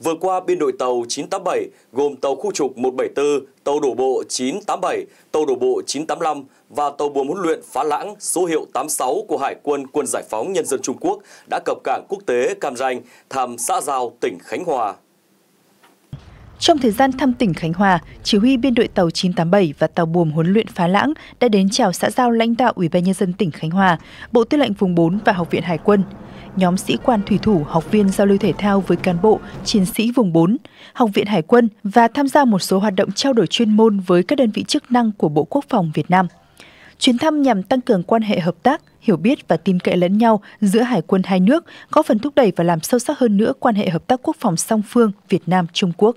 Vừa qua, biên đội tàu 987 gồm tàu khu trục 174, tàu đổ bộ 987, tàu đổ bộ 985 và tàu buồm huấn luyện Phá Lãng số hiệu 86 của Hải quân Quân Giải phóng Nhân dân Trung Quốc đã cập cảng quốc tế Cam Ranh thăm xã Giao, tỉnh Khánh Hòa. Trong thời gian thăm tỉnh Khánh Hòa, chỉ huy biên đội tàu 987 và tàu buồm huấn luyện Phá Lãng đã đến chào xã giao lãnh đạo Ủy ban nhân dân tỉnh Khánh Hòa, Bộ Tư lệnh vùng 4 và Học viện Hải quân. Nhóm sĩ quan thủy thủ, học viên giao lưu thể thao với cán bộ, chiến sĩ vùng 4, Học viện Hải quân và tham gia một số hoạt động trao đổi chuyên môn với các đơn vị chức năng của Bộ Quốc phòng Việt Nam. Chuyến thăm nhằm tăng cường quan hệ hợp tác, hiểu biết và tin cậy lẫn nhau giữa hải quân hai nước, góp phần thúc đẩy và làm sâu sắc hơn nữa quan hệ hợp tác quốc phòng song phương Việt Nam-Trung Quốc.